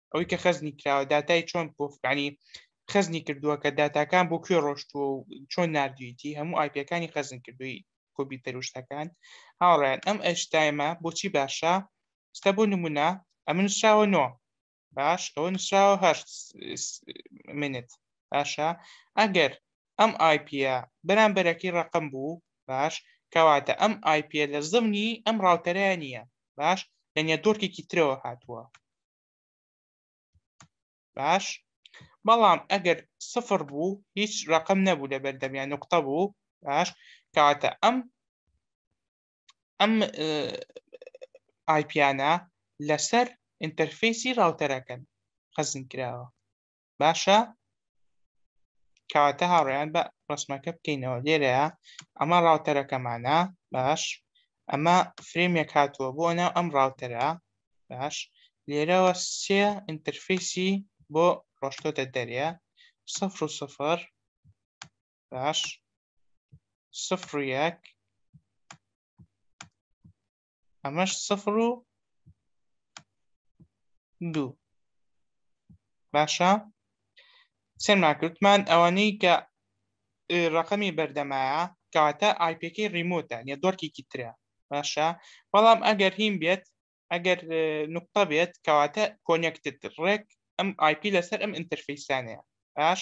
ئەوەی کە خەزنی کراوە داتای چۆن پۆفانی خەزنی کردووە کە داتاکان بۆ کوێ ڕۆشتووە و چۆن نردویتی هەموو ئایپەکانی خەزن کردووی کۆبی تەروشتەکان هاوڕێن ئەم ئەشتایمە بۆچی باشە ستە بۆ نمونە ئەمە نووسراوە نۆ باش ئەوە نووسراوە هەشت منت باشە ئەگەر ئەم ئایپیە بەرامبەرەکەی ڕەقەم بوو باش کەواتە ئەم ئایپیە لە زمنی ئەم ڕاوتەرە نییە باش لە نێتۆرکێکی ترەوە هاتووە باش بەڵام ئەگەر سفر بوو هیچ ڕقم نەبوو لە بەردەمیان نقطە بوو باش کاتە ئەم ئەم ئایپیانە لەسەر ئینتەرفیسی ڕاوتەرەکەن خەزن کراوە باشە کەواتە هاوڕێیان بە ڕسمەکە بکەینەوە لێرەیە ئەمە ڕاوتەرەکەمانە باش ئەمە فرێمێک هاتووە بۆ ناو ئەم ڕاوتەرە باش لێرەوە سێ ئینترفیسی بۆ ڕۆشتۆتە دەرێ سفر و سفر باش سفر و یەک ئەمەش سفر و دوو باشە سێمان کردمان ئەوانەی کە ڕقمی بەردەمایە کەواتە ئایپەکەی ریمۆتە نێتۆرکێکی ترە باشە بەڵام ئەگەر هیم بێت ئەگەر نقطە بێت کەواتە کۆنێکتت ڕێک ئەم ئایپی لەسەر ئەم ئینتەرفیسانەیە باش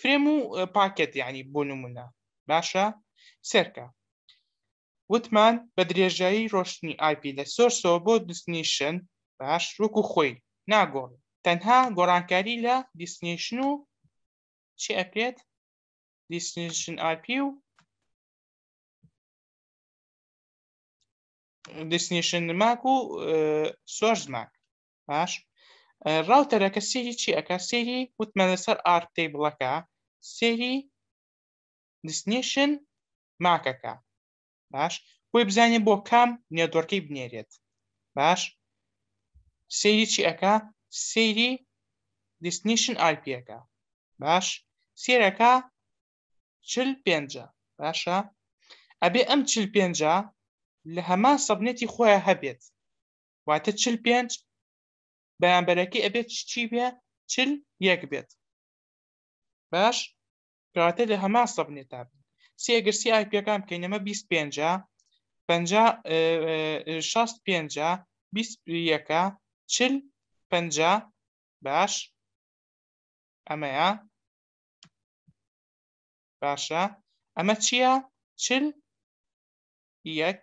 فرێم و پاکێت یعنی بۆ نمونە باشە سێرکە وتمان بە درێژایی ڕۆشتنی ئایپی لە سۆرسەوە بۆ دستنیشن باش وەکو خۆی ناگۆڕ تەنها گۆڕانکاری لە دیسنیشن و چی ئەکرێت دیسنیشن ئایپی و دیسنیشن ماک و سۆرس ماک باش ڕاوتەرەکە سێری چی ئەکا سێری وتمان لەسەر ئارتی بڵەکە سێری دسنیشن ماکەکە باش بۆی بزانێ بۆ کام نێدۆرکەی بنێرێت باش سێری چی ئەکا سێری دسنیشن ئایپیەکە باش سێرەکە چل پێنجە باشە ئەبێ ئەم چل پێنجە لە هەمان سەبنێتی خۆیان هەبێت واتە چل پێنج بەرامبەرەکەی ئەبێت چی بێ چل یەک بێت باش کەواتە لە هەما سەبنێ تا بن سی ئەگەر سی ئایپەکان بکەین ئەمە بیست پێنجە پ شاست پێنجە بیست یەکە چل پ باش ئەمەیە باشە ئەمە چییە چل یەک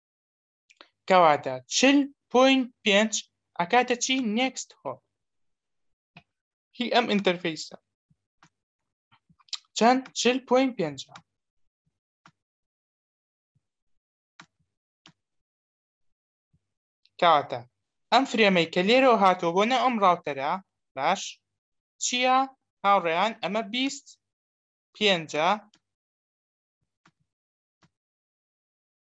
کەواتە چل پوین پێنج ئەکاتە چی نێکست هۆ هی ئەم ئینتەرفیسە چەند چل پوین پێنج کەواتە ئەم فرێمەی کە لێرەوە هاتووە بۆ نە ئەم ڕاوتەرە باش چییە هاوڕێیان ئەمە بیست پێنجە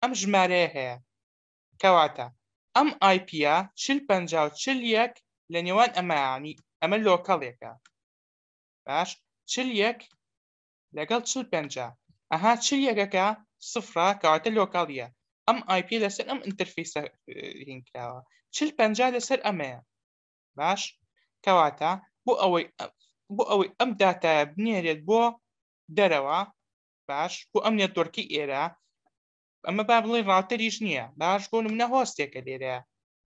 ئەم ژمارەیە هەیە کەواتە ئەم ئایپیە چل پەنجا و چل یەک لە نێوان ئەمانی ئەمە لۆکەڵێکە باش چل یەک لەگەڵ چل پەنجا ئەها چل یەکەکە سفرا کەواتە لۆکەڵیە ئەم ئایپی لەسەر ئەم ئینتەرفیسە هینکراوە چل پەنجا لەسەر ئەمەیە باش کەواتە بۆ ئەوەی بۆ ئەوەی ئەم داتایە بنێرێت بۆ دەرەوە باش بۆ ئەم نێتۆرکی ئێرە ئەمە با بڵێ ڕاتەریش نییە باش بۆ منە هۆستێکە لێرە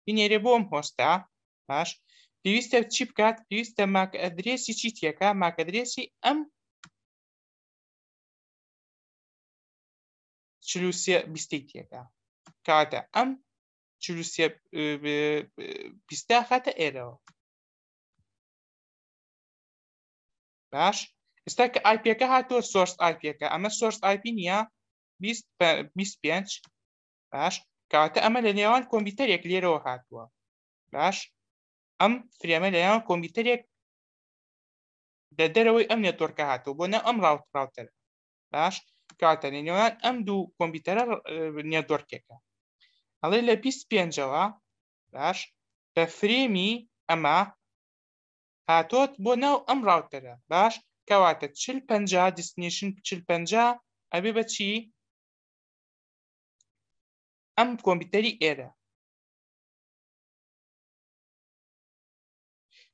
بینێرێ بۆم هۆستا باش پێویستە چی بکات پێویستە ماک ئەدرێسی چی تێکە ماکەدرێسی ئەم چلوسێ بیستی تێکە کاتە ئەم چلوسێ بیستا خاتە ئێرەوە باش ئستا کە ئایپەکە هاتۆ سۆرس ئایپەکە ئەمە سۆرس ئایپ نیە 25 باش کاتە ئەمە لە نێوان کۆمپیوتەرێک لێرەوە هاتووە باش ئەم فرێمە لە نێوان کۆمپیوتەرێک لە دەرەوەی ئەم نێتۆرکە هاتوو بۆ نە ئەم ڕاوت ڕاوتەر باش کاتە لە نێوان ئەم دوو کۆمپیوتەرە نێتۆرکێکە ئەڵێ لە 25ەوە باش بە فرێمی ئەمە هاتۆت بۆ ناو ئەم ڕاوتەرە باش کەواتە چل پەنجا دیستنیشن چل پەنجا ئەبێ بە چی ئەم کۆمپیوتەری ئێرە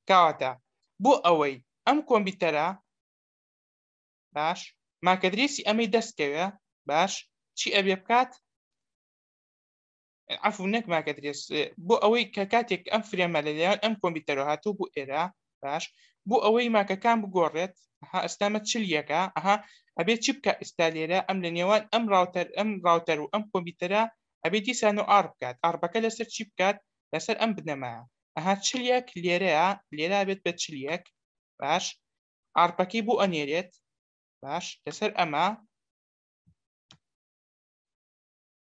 کەواتە بۆ ئەوەی ئەم کۆمپیوتەرە باش ماکەدرێسی ئەمەی دەستکەوێ باش چی ئەبێ بکات عفو نەک ماکە درێس بۆ ئەوەی کە کاتێک ئەم فرێمە لە لەیان ئەم کۆمپیوتەرە هاتوو بۆ ئێرە باش بۆ ئەوەی ماکەکان بگۆڕێت ها ئەستامە چل یەکە ئەها ئەبێ چی بکە ئستا لێرە ئەم لە نێوان ئەم راوتەر ئەم راوتەر و ئەم کۆمپیوتەرە ئەبێ دیسان و ئار بکات ئاربەکە لەسەر چی بکات لەسەر ئەم بنەما ئەها چل یەک لێرەیە لێرا بێت بە چل یەک باش ئارپەکەی بۆ ئەنێرێت باش لەسەر ئەمە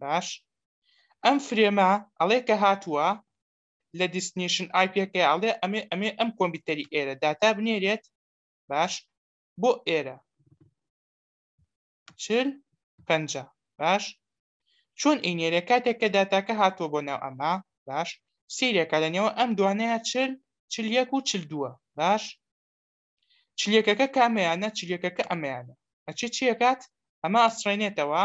باش ئەم فرێمە ئەڵێ کە هاتووە لە دیستنیشن ئای پێکە ئەڵێ ئەمێ ئەمێ ئەم کۆمپیوتەری ئێرە داتا بنێرێت باش بۆ ئێرە چل پ باش چۆن ئینێرە کاتێک کە داتاکە هاتووە بۆ ناو ئەمە باش سیرێکە لە نێوە ئەم دوانەیە چل چل یەک و چل دووە باش چلەکەکە کامەیانە چلەکەکە ئەمەیانە ئەچێ چیەکات ئەمە ئەسڕێنێتەوە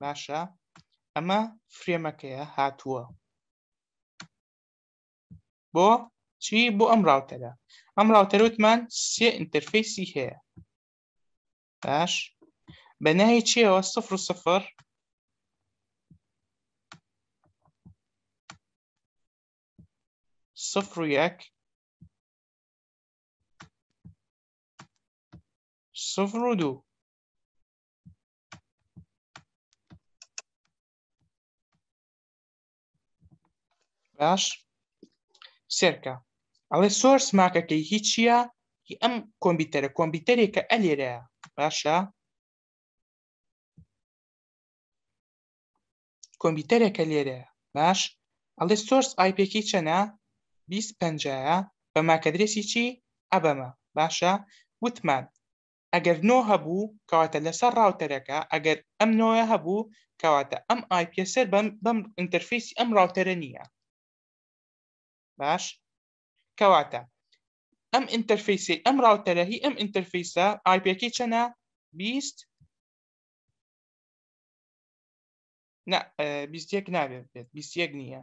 باشە ئەمە فرێمەکەیە هاتووە بۆ چی بۆ ئەم ڕاوتەرە ئەم ڕاوتەرەوتمان سێ ئینتەرفیسی هەیە باش بەناهی چیەوە سفر سفر سفر و یەک سفر و دوو باش سێرکە ئەڵێ سۆرس ماکەکەی هیچ چییە ئەم کۆمپیوتەرە کۆمپیوتەرێکە ئەلێرە باشە کۆمپیوتەرێکە لێرە باش ئەڵێ سۆرس ئایپێکی چەنە 25 بە ماکەدرێسی چی ئەبەمە باشە وتمان ئەگەر نۆ هەبوو کەواتە لەسەر ڕاوتەرەکە ئەگەر ئەم نۆیە هەبوو کەواتە ئەم ئایپیە سەر بەم بەم ئینتەرفیسی ئەم ڕاوتەرە نییە باش کەواتە ئەم ئینتەرفیسی ئەم ڕاوتەرە هی ئەم ئینتەرفیسە ئایپەکەی چەنە بیست نە بیست یەک نابێت بێت بیست یەک نییە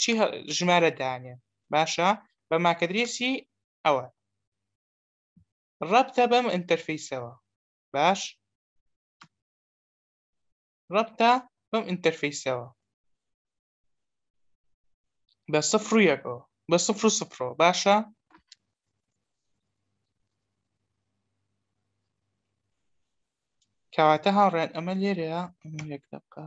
چی ژمارە دانێ باشە بە ماکەدرێسی ئەوە ڕەبتە بەم ئەتەرفیسەوە باش ڕەبتە بەم ئەتەرفیسەوە بە سفر و یەکەوە بە سفر و سفرۆ باشە کەواتە هاوڕێن ئەمە لێرەیە ئەمە یەک دەقە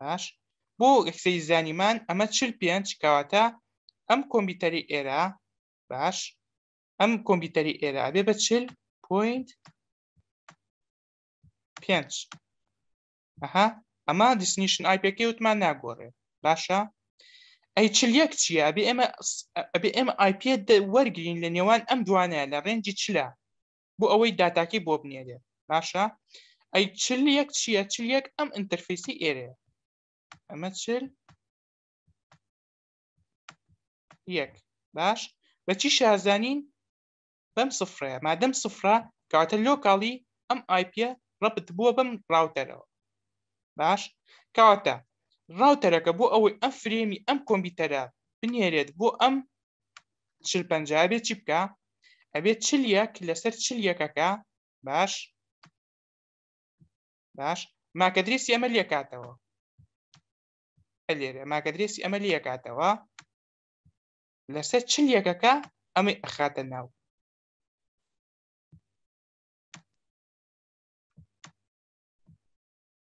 باش بۆ ئەکسەی زانیمان ئەمە چل پێنج کەواتە ئەم کۆمپیوتەری ئێرە باش ئەم کۆمپیوتەری ئێرە ئەبێ بە چل پوینت پێنج ئەها ئەمە دیسنیشن ئایپەکەی وتمان ناگۆڕێ باشە ئەی چل یەک چییە ئەبێ ئێمە ئەبێ ئێمە ئایپێ وەرگین لە نێوان ئەم دوانە لە ڕێنجی چلە بۆ ئەوەی داتاکەی بۆ بنێرێ باشە ئەی چل یەک چییە چل یەک ئەم ئینتەرفیسی ئێرەیە ئەمە چل یەک باش بەچی شازانین بەم سفرە مادەم سفرە کاتە لۆکاڵی ئەم ئایپە ڕەبت بووە بەم ڕاوتەرەوە باش کاتە ڕاوتەرەکە بۆ ئەوەی ئەم فرێمی ئەم کۆمپیوتەرە بنێرێت بۆ ئەم چل پنج بێ چی بکە ئەبێت چل یەک لەسەر چل یەکەکە باش باش ماکەدرێسی ئەمە لێکاتەوە لێرە ماکەدرێسی ئەمە لەکاتەوە لەسەر چل یەکەکە ئەمەی ئەخاتە ناو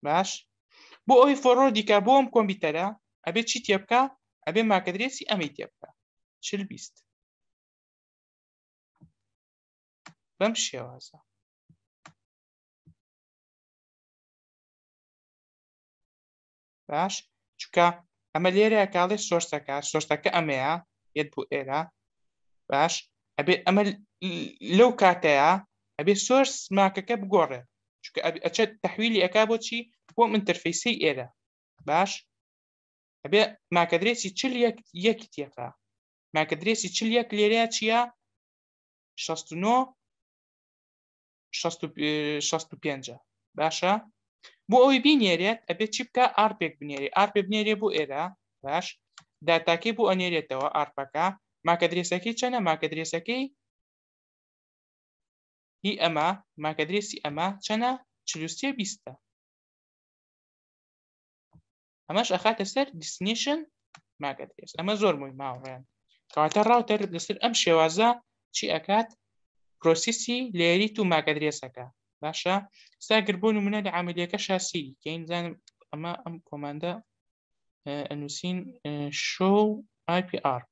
باش بۆ ئەوی فۆڕۆدیکە بۆ ئەم کۆمپیوتەرە ئەبێت چی تێبکە ئەبێ ماکەدرێسی ئەمەی تێبکە چل بیست بەم شێوازە باش چکە ئەمە لێرە کاڵێ سۆرسەکە سۆرسەکە ئەمەیە یەت بۆ ئێرە باش ئەبێ ئەمە لەو کاتەیە ئەبێ سۆرس ماکەکە بگۆڕێ چونکە ئەچێت تحویلی ئەک بۆچی بۆ من ترفیسی ئێرە باش ئەبێ ماکەدرێسی چل یەک یەکی تێکا ماکەدرێسی چل یەک لێرەیە چییە 65 باشە بۆ ئەوی بینێرێت ئەبێت چی بکە ئارپێک بنێری ئارپێ بنێرێ بۆ ئێرە باش داتاکەی بۆ ئەنێرێتەوە ئارپەکە ماکە درێسەکەی چەنە ماکە درێسەکەی هی ئەمە ماکەدرێسی ئەمە چەنە چلوسێ بیستە ئەمەش ئەخاتە سەر دیسنیشن ماکەدرێس ئەمە زۆر موی ماوەیان کەواتە ڕاوتەر لەسەر ئەم شێوازە چی ئەکات پرۆسیسی لێری تو ماکەدرێسەکە باشە ساگر بۆ نمونە لە عملیەکە شاسی کە ئینزانم ئەمە ئەم کۆماندە ئەنووسین شو آی پی ئارپ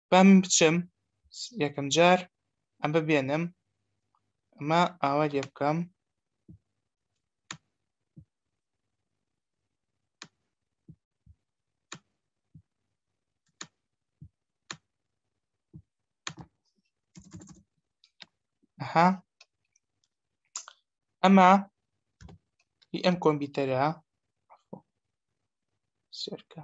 با من بچم یەکەم جار ئەم ببێنم ئەمە ئاوا لێ بکەم ها ئەمە ئەم کۆمپیوتەرە سێرکە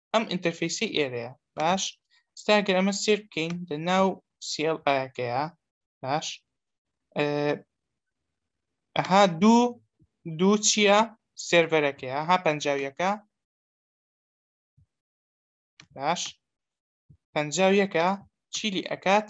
ئەم ئینتەرفیسی ئێرەیە باش ستاگەر ئەمە سێر بکەین لە ناو سیل ئاکەیە باش ئەها دوو دوو چییە سێرڤەرەکەی ها پەنجاویەکە باش پەنجاویەکە چیلی ئەکات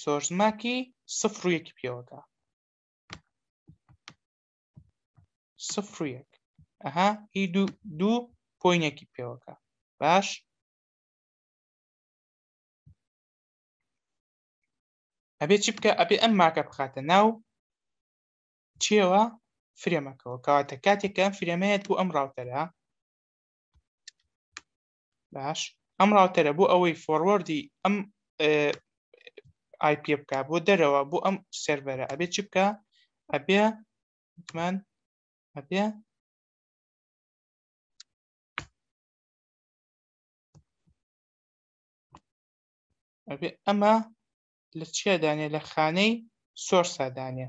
سۆرزماکی سفر و یەکی پێوەکە سفر و یەک ئەها هی دوو دوو پۆینێکی پێوەکە باش ئەبێ چی بکە ئەبێ ئەم ماکە بخاتە ناو چێوە فرێمەکەەوە کەواتە کاتێک کە ئەم فرێمەیەت بۆ ئەم ڕاوتەرە باش ئەم راوتەرە بۆ ئەوەی فۆڕوەردی ئەم آیپیە بکە بۆ دەرەوە بۆ ئەم سێرڤەرە ئەبێ چ بکە ئەبێ من ئەبێ ئەبێ ئەمە لە چیا دانێ لە خانەی سۆرسا دانێ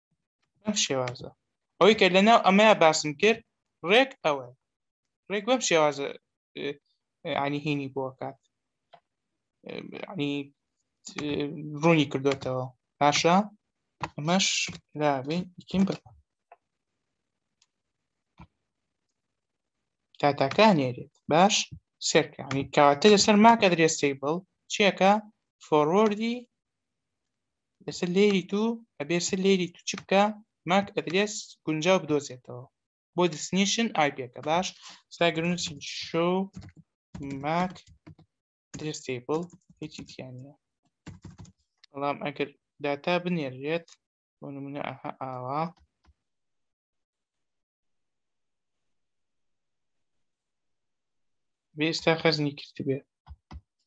بەم شێوازە ئەوەی کە لەناو ئەمەیا باسم کرد ڕێک ئەوە ڕێک بەم شێوازە ینی هینی بۆکات ینی ڕوونی کردوێتەوە باشە ئەمەش لابین یکیم بە تاتاکان نێرێت باش سێرکانی کاتە لەسەر ماکە درێسەی بڵ چیەکە فۆروەردی لەسەر لێری تو ئەبێ سەر لێری تو چ بکە ماک ئەدرێس گونجاو بدۆزێتەوە بۆ دسنیشن ئایپێکە باش ساگرنووسین شو ماک درێس تیبل هیچی تیانە بەڵام ئەگەر داتا بنێرێت بۆ نمونە ئەها ئاوا بێستا خەزنی کردبێت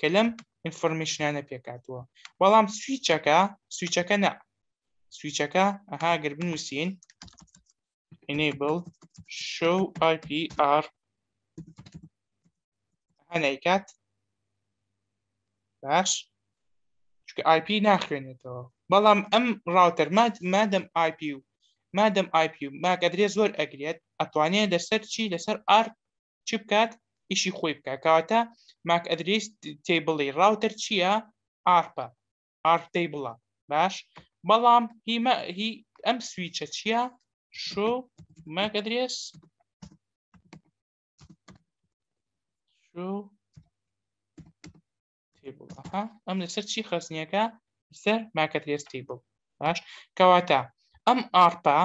کە لەم ئینفۆرمێشنانە پێکاتوە بەڵام سویچەکە سویچەکە نە سویچەکە ئەها گەر بنووسین enable show IPR هەنایکات باش چکە آیP ناخوێنێتەوە بەڵام ئەم ڕاوتەر مادەم آیP و مادەم آیP و ماگەدرێ زۆر ئەگرێت ئەتوانێت لەسەر چی لەسەر ئار چ بکات ئیشی خۆی بکە کەواتە ماک ئەدریس تیبڵی ڕاوتەر چییە ئارپە ئارتەی بڵە باش بەڵام هیمە هی ئەم سویچە چییە شو ماک ئەدرێس شو ئەم لەسەر چی خستنیەکە سەر ماکەت هێز تیبڵ باش کەواتە ئەم ئارپا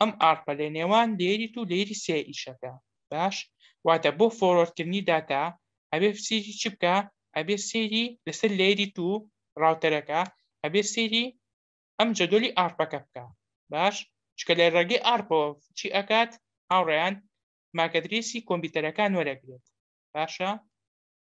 ئەم ئارپە لە نێوان لێریت و لێری سێ ئیشەکە باش واتە بۆ فۆرۆردکردنی داتا ئەبێ سێری چ بکە ئەبێ سێری لەسەر لێری تو ڕاوتەرەکە ئەبێ سێری ئەم جەدۆلی ئارپەکە بکە باش چکە لە ڕێگەی ئارپەوە چی ئەکات هاوڕێیان ماگەدرێسی کۆمپیوتەرەکان وەرەگرێت باشە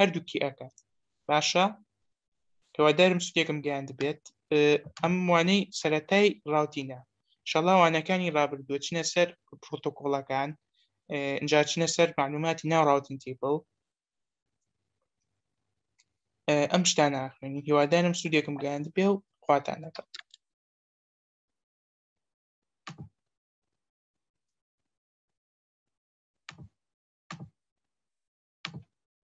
هەردووکی ئەکات باشە هیوادارم سوودێکم گەیاندبێت ئەم وانەی سەتای ڕاوتینە شەڵاوانەکانی ڕابردووە چنە سەر پرۆتۆکۆڵەکان ئەجا چنە سەر معلوماتی ناو ڕاوتین تیپڵ ئەم شتان ناخوێنی هیوادارم سوودێکم گەیاند پێ و خواتان دەکات